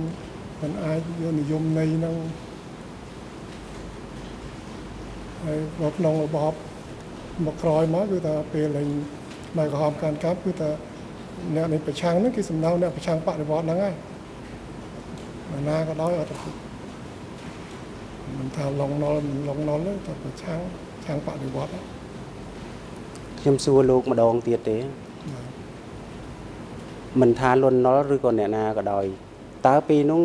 មិនអាចយកនិយមន័យហ្នឹងហើយមកក្នុងរបបមកក្រោយមកគឺថាពេលលេងមកក្រហមកាន់កាប់គឺថាអ្នកនៃប្រឆាំងហ្នឹងគឺសំដៅអ្នកប្រឆាំងបដិវត្តន៍ហ្នឹងហើយនរណាក៏ដោយអត់ទៅ មិនថាឡងណុលមិនឡងណុលទេតែប្រឆាំងឆាំងបដិវត្តន៍ខ្ញុំសួរលោកម្ដងទៀតទេមិនថាលន់ណុលឬក៏អ្នកណាក៏ដោយតើពេលនោះ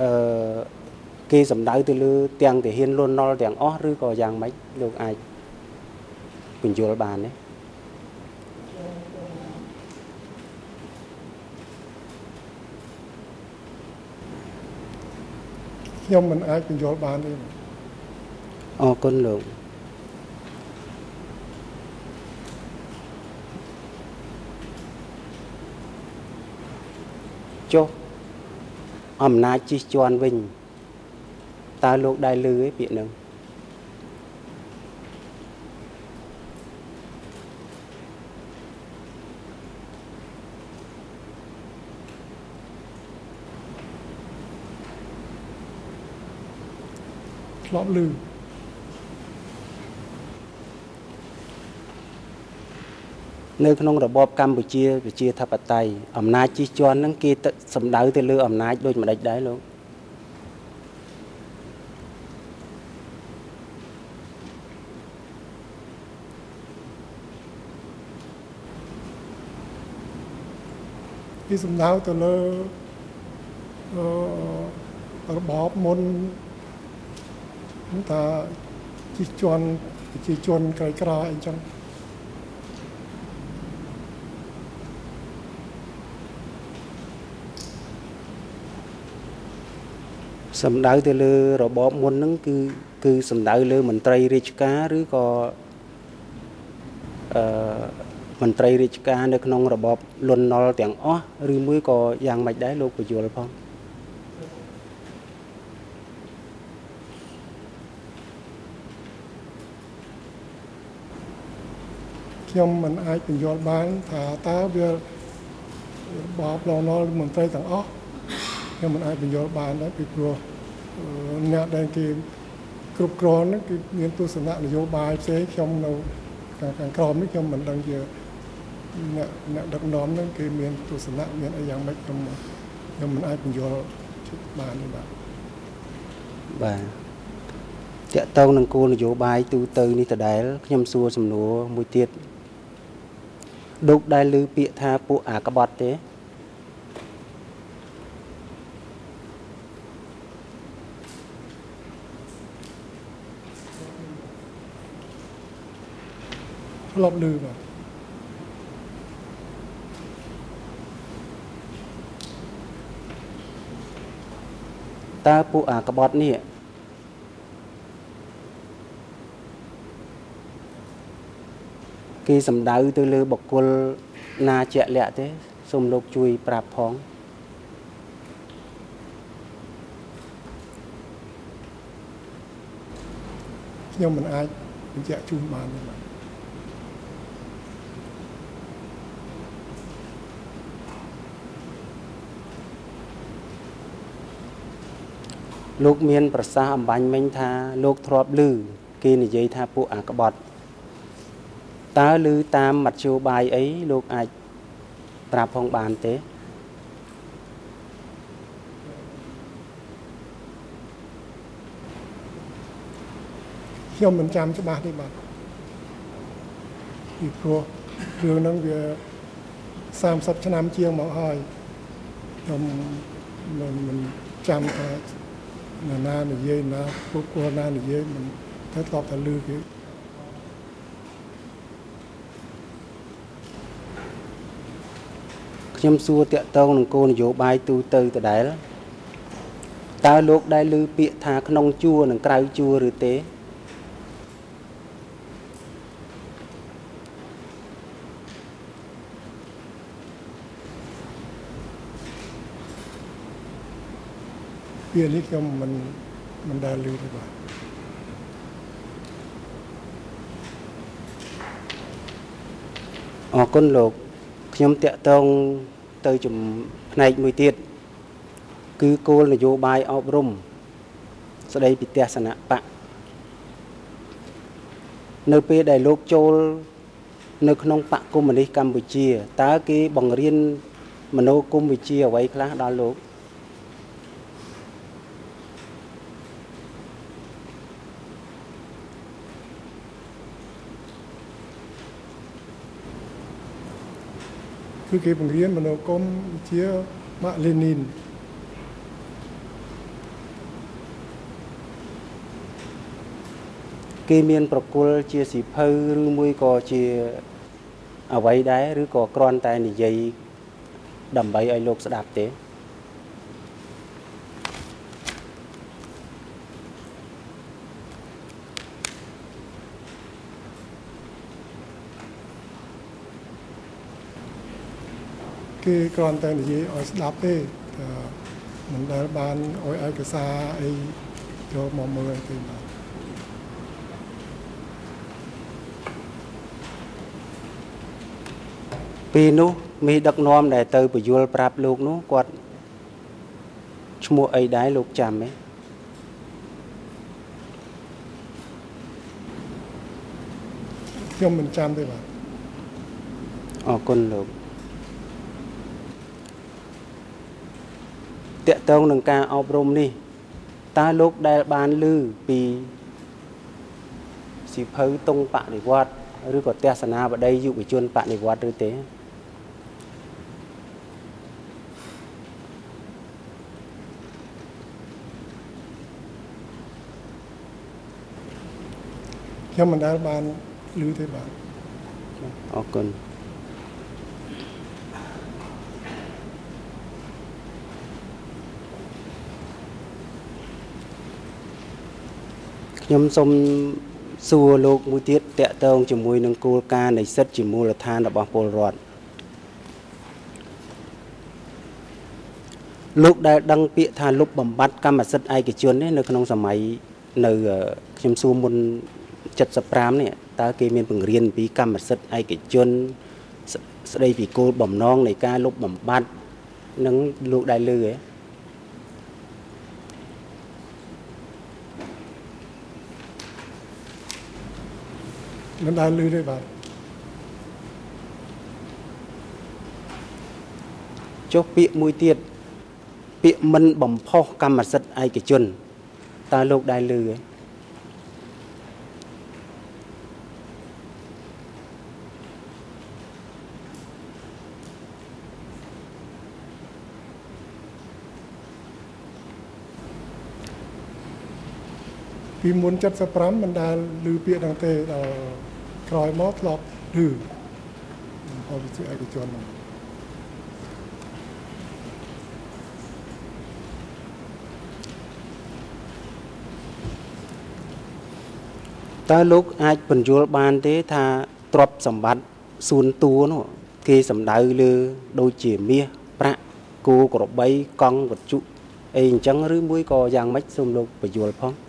អឺគេសំដៅទៅលើទាំងទាហានលន់ណុលទាំងអស់ឬក៏យ៉ាងម៉េចលោកអាចបញ្យល់បានទេ ខ្ញុំមិនអាចបញ្យល់បានទេអរគុណលោកចុះអំណាចជិះជាន់វិញតើលោកដែរលឺឯពាក្យហ្នឹង ធ្លាប់ឮនៅក្នុងរបបកម្ពុជាប្រជាធិបតេយ្យអំណាចជិះជាន់ហ្នឹងគេទៅសំដៅទៅលើអំណាចដូចម្ដេចដែរលោកពីសំដៅទៅលើអឺរបបមុនហ្នឹង ថាជិះជាន់ប្រជាជនក្រីក្រអីចឹងសំដៅទៅលើរបបមុនហ្នឹងគឺគឺសំដៅលើមន្ត្រីរាជការឬក៏អឺមន្ត្រីរាជការនៅក្នុងរបបលន់ណុលទាំងអស់ឬមួយក៏យ៉ាងម៉េចដែរលោកបញ្យល់ផង ខ្ញុំមិនអាចបញ្យល់បានថាតើវារបបឡងណុលមន្ត្រីទាំងអស់ខ្ញុំមិនអាចបញ្យល់បានដែរពីព្រោះអឺអ្នកដែលគេគ្រប់គ្រងហ្នឹងគឺមានទស្សនៈនយោបាយផ្សេងខ្ញុំនៅខាងខាងក្រោមនេះខ្ញុំមិនដឹងជាអ្នកអ្នកដឹកនាំហ្នឹងគេមានទស្សនៈមានអីយ៉ាងម៉េចខ្ញុំខ្ញុំមិនអាចបញ្យល់បានទេបាទបាទតកតងនឹងគោលនយោបាយទូទៅនេះដដែលខ្ញុំសួរសំណួរមួយទៀត ដុកដែលឮពាក្យថាពួកអាក្បត់ទេធ្លាប់ឮបាទតើពួកអាក្បត់នេះ គេសំដៅទៅលើបុគ្គលណាជាក់លាក់ទេសូមលោកជួយប្រាប់ផងខ្ញុំមិនអាចបញ្ជាក់ជូនបានទេបាទលោកមាន ប្រសាសន៍អំបញ្ញមិញថាលោកធ្លាប់ឮគេនិយាយថាពួកអាក្បត់ តើឮតាមមធ្យោបាយអីលោកអាចប្រាប់ផងបានទេខខ្ញុំមិនចាំច្បាស់ទេបាទពីព្រោះរឿងហ្នឹងវា30ឆ្នាំជាងមកហើយខ្ញុំមិនមិនចាំថាណាណានិយាយណាពុកគួរណានិយាយមិនតែតបតែលឺគេ ខ្ញុំសួរតាក់ទងនឹងគោលនយោបាយទូទៅដដែលតើលោកដែលឮពាក្យថាក្នុងជួរនិងក្រៅជួរឬទេពាក្យនេះខ្ញុំមិនមិនដែលឮទេបាទអរគុណលោក ខ្ញុំតាក់ទងទៅជំផ្នែកមួយទៀតគឺគោលនយោបាយអប់រំស្ដីពីទស្សនៈបកនៅពេលដែលលោកចូលនៅក្នុងបកកុម្មុយនីសកម្ពុជាតើគេបង្រៀនមនោគមវិជ្ជាអ្វីខ្លះដល់លោក គឺគេបង្រៀនមនោគមជាម៉ាក់លេនីនគេមានប្រគល់ជាសិភៅឬមួយក៏ជាអ្វីដែរឬក៏គ្រាន់តែនិយាយដើម្បីឲ្យលោកស្ដាប់ទេ គេគ្រាន់តែនិយាយឲ្យស្ដាប់ទេថាមិនដែលបានឲ្យឯកសារអីយកមកមើលទេបាទពេលនោះមេដឹកនាំដែលទៅពយល់ប្រាប់លោកនោះគាត់ឈ្មោះអីដែរលោកចាំទេខ្ញុំមិនចាំទេបាទអរគុណលោក តកតងនឹងការអប់រំនេះតើលោកដែលបានឮពីសិភៅតុងបដិវត្តឬក៏ទស្សនាបដីយុវជនបដិវត្តឬទេខ្ញុំមិនដែលបានឮទេបាទអរគុណ ខ្ញុំសូមសួរលោកមួយទៀតតកតងជាមួយនឹងគោលការណ៍នៃសិទ្ធិជាមូលដ្ឋានរបស់ពលរដ្ឋលោកដែលដឹងពាក្យថាលុបបំបត្តិកម្មសិទ្ធិឯកជននេះនៅក្នុងសម័យនៅអឺខ្ញុំសួរមុន75នេះតើគេមានបង្រៀនអំពីកម្មសិទ្ធិឯកជនស្ស្ដីពីគោលបំណងនៃការលុបបំបត្តិនឹងលោកដែលលើហ៎ មិនដែលឮទេបាទចុះពាក្យមួយទៀតពាក្យមិនបំផុសកម្មសិទ្ធិឯកជនតើលោកដែលលើហ៎ពីមុន75មិនដែលឮពាក្យហ្នឹងទេដល់ ក្រោយមកធ្លាប់ឮអបវិទ្យាឯកជនហ្នឹងតើលោកអាចបញ្យល់បានទេថាទ្រព្យសម្បត្តិសួនតួនោះគេសំដៅលើដូចជាមាសប្រាក់គោក្របីកង់វត្ថុអីអញ្ចឹងឬមួយក៏យ៉ាងម៉េចសូមលោកបញ្យល់ផង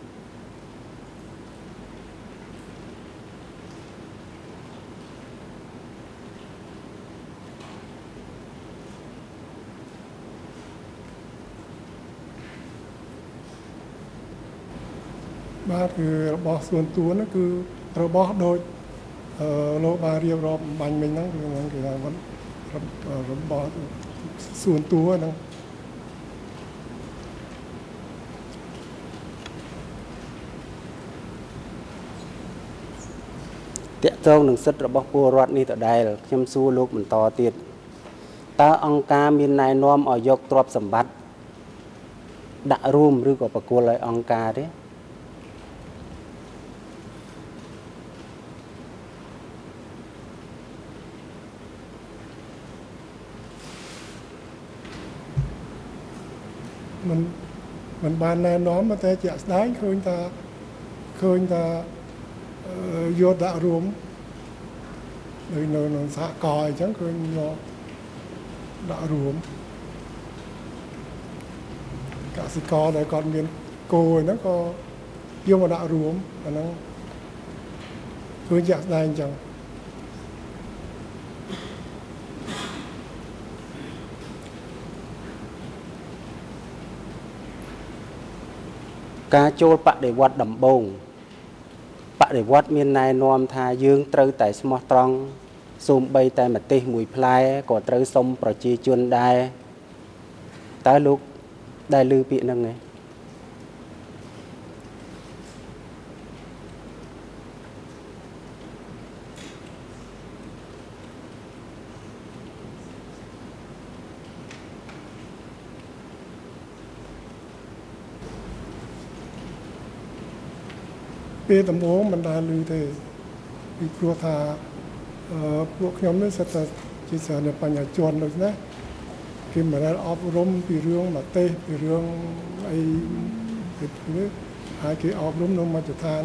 គឺរបស់សួនតួហ្នឹងគឺរបស់ដូចអឺលោកបានរៀបរាប់បាញ់មិញហ្នឹងគឺហ្នឹងគេថាវត្តរបស់សួនតួហ្នឹងសតកតងនឹងសិទ្ធិរបស់ពលរដ្ឋនេះដដែលខ្ញុំសួរលោកបន្តទៀតតើអង្គការមានណែនាំឲ្យយកទ្រព្យសម្បត្តិដាក់រួមឬក៏ប្រគល់ឲ្យអង្គការទេ មិនមិនបានណែនាំតែជាក់ស្ដែងឃើញថាឃើញថាយកដាក់រួមនៅនៅក្នុងសហគមន៍អញ្ចឹងឃើញយកដាក់រួមកសិករដែលគាត់មានគោហ្នឹងក៏យកមកដាក់រួមអាហ្នឹងឃើញជាក់ស្ដែងអញ្ចឹង ការចូលបដិវត្តដំបូងបដិវត្តមានណែនាំថាយើងត្រូវតែស្មោះត្រង់សូម្បីតែម្ទេសមួយផ្លែក៏ត្រូវសុំប្រជាជនដែរតើលោកដែលឮពាក្យហ្នឹងឯង ពេលដំបូងមិនដែលឮទេពីព្រោះថាអឺពួកខ្ញុំនេះសិតតែជាសារនៅបញ្ញជនដូចណាគេមិនដែលអប់រំពីរឿងប្រទេសពីរឿងអីនេះហើយគេអប់រំនៅមជ្ឈដ្ឋាន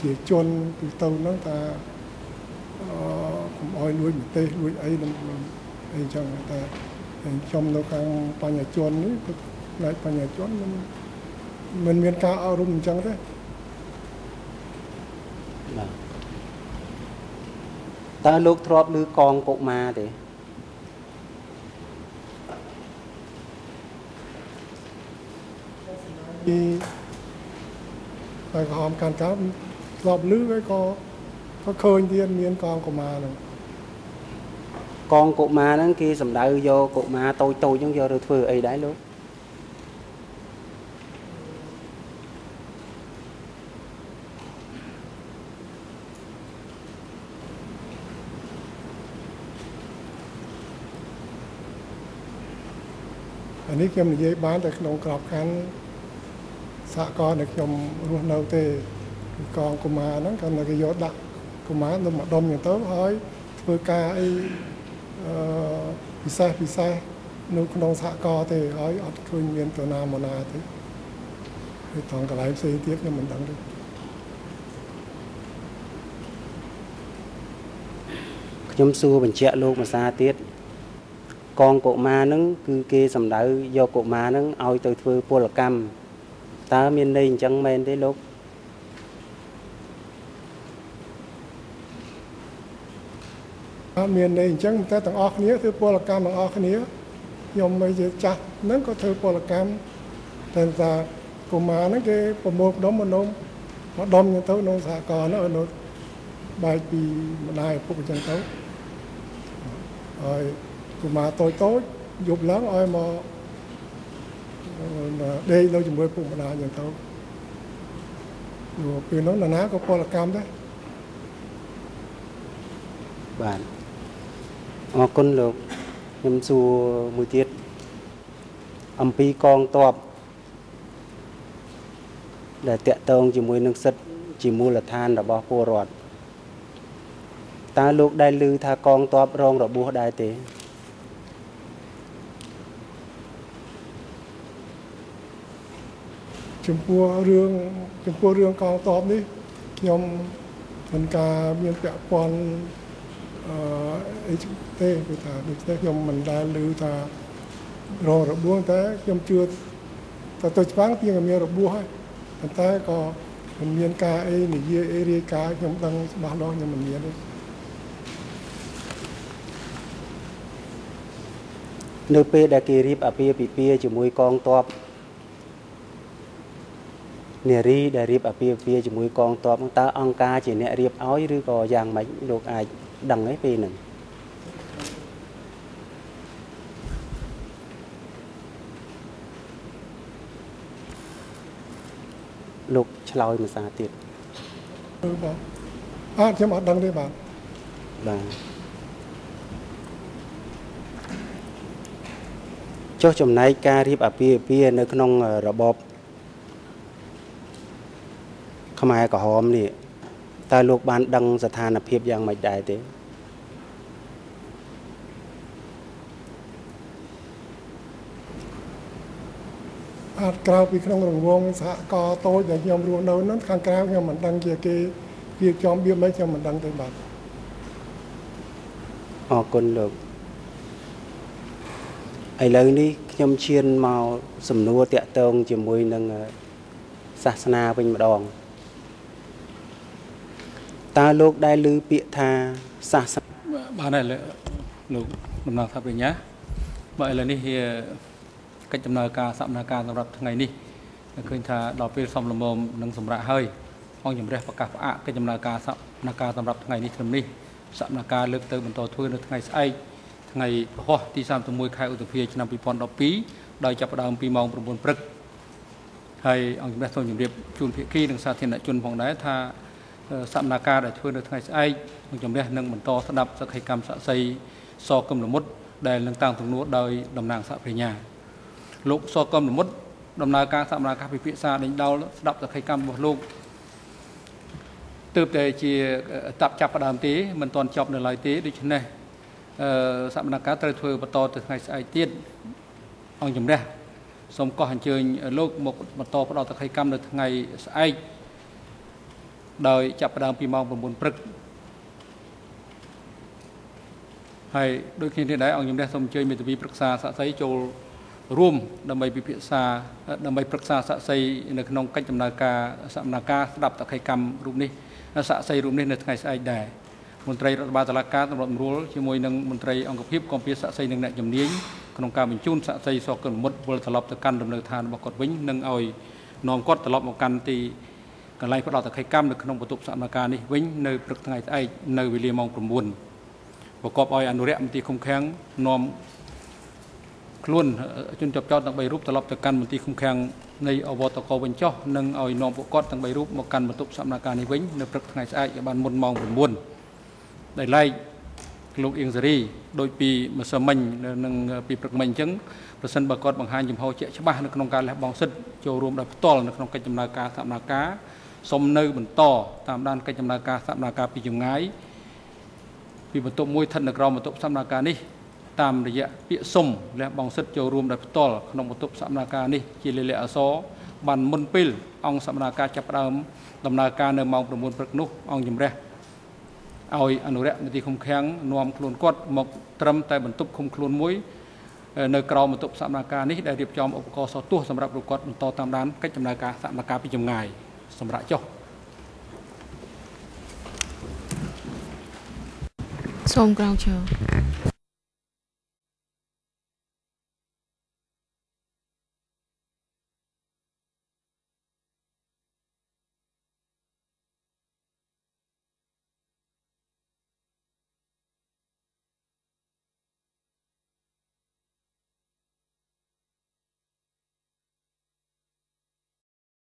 ជាជនពីទៅហ្នឹងថាអឺកុំអោយលួចប្រទេសលួចអីនឹងអីចឹងតែខ្ញុំនៅខាងបញ្ញជននេះផ្នែកបញ្ញជនមិនមិនមានការអប់រំអញ្ចឹងទេ បាទតើលោកធ្លាប់ឮកងកុមារទេពីហើយក៏ហមកាន់កាប់ធ្លាប់លឺហើយក៏ក៏ឃើញទៀតមានកងកុមារហ្នឹងកងកុមារហ្នឹងគេសំដៅយកកុមារតូចតូចហ្នឹងយកទៅធ្វើអីដែរលោក នេះខ្ញុំនិយាយបានតែក្នុងក្របខ័ណ្ឌសហគមន៍ដែលខ្ញុំរស់នៅទេគឺកងកុមារហ្នឹងគាត់នៅគេយកដាក់កុមារនៅម្ដុំចឹងទៅហើយធ្វើការអីអឺពិសេសពិសេសនៅក្នុងសហគមន៍ទេហើយអត់ឃើញមានទៅណាមកណាទេហើយត្រង់កន្លែងផ្សេងទៀតខ្ញុំមិនដឹងទេខ្ញុំសួរបញ្ជាក់លោកមួយសារទៀត កងកុមារហ្នឹងគឺគេសំដៅយកកុមារហ្នឹងឲ្យទៅធ្វើពលកម្មតើមានន័យអញ្ចឹងមែនទេលោកអត់មានន័យអញ្ចឹងតែទាំងអស់គ្នាធ្វើពលកម្មទាំងអស់គ្នាខ្ញុំមិនជាចាស់ហ្នឹងក៏ធ្វើពលកម្មតែថាកុមារហ្នឹងគេប្រមូលផ្ដុំមកនំមកដុំចឹងទៅក្នុងសហគមន៍ហ្នឹងឲ្យនៅបែកពីម្ដាយឪពុកអញ្ចឹងទៅហើយ កុមារតូចតូចយប់ឡើងឲ្យមកដេកនៅជាមួយពុកម្ដាយអញ្ចឹងទៅយកពេលនោះនរណាក៏ពលកម្មដែរបាទអរគុណលោកខ្ញុំសួរមួយទៀតអំពីកងទ័ពដែលតាក់ទងជាមួយនឹងសិទ្ធិជាមូលដ្ឋានរបស់ពលរដ្ឋតើលោកដែលឮថាកងទ័ពរងរបួសដែរទេ ចំពោះរឿងចំពោះរឿងកងតបនេះខ្ញុំមិនការមានពាក់ព័ន្ធអឺអីទេគឺថាដូច្នេះខ្ញុំមិនដែលឮថារងរបួសតែខ្ញុំជឿតែទៅច្បាំងពីមានរបួសហើយប៉ុន្តែក៏មិនមានការអីនិយាយអីរាយការណ៍ខ្ញុំដឹងច្បាស់លាស់ខ្ញុំមិនមានទេនៅពេលដែលគេរៀបអាពាហ៍ពិពាហ៍ជាមួយកងទ័ព នារីដែលរៀបអាពាហ៍ពិពាហ៍ជាមួយកងទ័ពហ្នឹងតើអង្គការជាអ្នករៀបឲ្យឬក៏យ៉ាងម៉េចលោកអាចដឹងទេពេលហ្នឹងលោកឆ្លើយមួយសារទៀតគឺបងអត់ខ្ញុំអត់ដឹងទេបាទបាទចុះចំណែកការរៀបអាពាហ៍ពិពាហ៍នៅក្នុងរបប ខ្មែរក្រហមនេះតើលោកបានដឹងស្ថានភាពយ៉ាងម៉េចដែរទេអត់ក្រៅពីក្នុងរង្វង់សហករណ៍តូចដែលខ្ញុំរស់នៅនោះខាងក្រៅខ្ញុំមិនដឹងជាគេរៀបចំបៀបម៉េចខ្ញុំមិនដឹងទេបាទអរគុណលោកឥឡូវនេះខ្ញុំឈានមកសំណួរតាក់ទងជាមួយនឹងសាសនាវិញម្ដង តើលោកដែលឮពាក្យថាសាសនាបានហើយលោកដំណើរថាបញ្ញាបើឥឡូវនេះជាកិច្ចដំណើរការសកម្មភាពសម្រាប់ថ្ងៃនេះឃើញថាដល់ពេលសំលមមនឹងសម្រាប់ហើយអង្គជំរះប្រកាសផ្អាកកិច្ចដំណើរការសកម្មភាពសម្រាប់ថ្ងៃនេះត្រឹមនេះសកម្មភាពលើកទៅបន្តធ្វើនៅថ្ងៃស្អែកថ្ងៃពហុទី31ខែឧសភាឆ្នាំ2012ដោយចាប់ផ្ដើមពីម៉ោង9ព្រឹកហើយអង្គជំរះសូមជម្រាបជូនភាគីនិងសាធារណជនផងដែរថា សកម្មភាពដែលធ្វើនៅថ្ងៃស្អែកអង្គជំរះនឹងបន្តស្ដាប់សក្ខីកម្មស័ក្តិសិទ្ធិសកឹមលមុតដែលនឹងតាំងទំនួលដោយតំណាងសហប្រញ្ញាលោកសកឹមលមុតដំណើរការសកម្មភាពពិភាក្សាដេញដោលស្ដាប់សក្ខីកម្មរបស់លោកទើបតែជាតាប់ចាប់ផ្ដើមទេមិនទាន់ចប់នៅឡើយទេដូច្នេះអឺសកម្មភាពត្រូវធ្វើបន្តទៅថ្ងៃស្អែកទៀតអង្គជំរះសូមកោះអញ្ជើញលោកមកបន្តផ្ដល់សក្ខីកម្មនៅថ្ងៃស្អែក ដោយចាប់ផ្ដើមពីម៉ោង9ព្រឹកហើយដូចគ្នានេះដែរអង្គជំនះសូមអញ្ជើញមេធាវីប្រឹក្សាសាក់សីចូលរួមដើម្បីពិភាក្សាដើម្បីប្រឹក្សាសាក់សីនៅក្នុងកិច្ចដំណើរការសកម្មភាពស្ដាប់តក្កកម្មរូបនេះសាក់សីរូបនេះនៅថ្ងៃស្អែកដែរមន្ត្រីរដ្ឋបាលតុលាការសម្រាប់រួលជាមួយនឹងមន្ត្រីអង្គភាពគម្ពីសាក់សីនិងអ្នកជំនាញក្នុងការបញ្ជូនសាក់សីសកលមុតវិលត្រឡប់ទៅកាន់ដំណើរឋានរបស់គាត់វិញនិងឲ្យនាំគាត់ត្រឡប់មកកាន់ទី កន្លែងផ្ដោតតក្កកម្មនៅក្នុងបន្ទប់សកម្មភាពនេះវិញនៅព្រឹកថ្ងៃស្អែកនៅវេលាម៉ោង9ប្រកបឲ្យអនុរិយមន្ទីរឃុំឃាំងនាំខ្លួនជនជាប់ចោតទាំង3រូបត្រឡប់ទៅកាន់មន្ទីរឃុំឃាំងនៃអវតកវិញចុះនិងឲ្យនាំពួកគាត់ទាំង3រូបមកកាន់បន្ទប់សកម្មភាពនេះវិញនៅព្រឹកថ្ងៃស្អែកឲ្យបានមុនម៉ោង9ដែលឡែកលោកអៀងសេរីដោយពីម្សិលមិញនិងពីព្រឹកមិញអញ្ចឹងប្រសិនបើគាត់បង្ហាញចំហជាក់ច្បាស់នៅក្នុងការលះបង់សិទ្ធិចូលរួមដោយផ្ទាល់នៅក្នុងកិច្ចដំណើរការសកម្មភាព សុំនៅបន្តតាមដានកិច្ចដំណើរការសកម្មភាពពីចម្ងាយពីបន្ទប់មួយស្ថិតនៅក្រោមបន្ទប់សកម្មភាពនេះតាមរយៈពាក្យសុំលះបង់សិទ្ធិចូលរួមដោយផ្ទាល់ក្នុងបន្ទប់សកម្មភាពនេះជាលិលាអសរបានមុនពេលអង្គសកម្មភាពចាប់ផ្ដើមដំណើរការនៅម៉ោង9ព្រឹកនោះអង្គជំរះឲ្យអនុរិយមន្ត្រីឃុំឃាំងនាំខ្លួនគាត់មកត្រឹមតែបន្ទប់ឃុំខ្លួនមួយនៅក្រោមបន្ទប់សកម្មភាពនេះដែលរៀបចំឧបករណ៍សោះទោះសម្រាប់លោកគាត់បន្តតាមដានកិច្ចដំណើរការសកម្មភាពពីចម្ងាយ សម្រាប់ចុះសូមក្រោកឈរ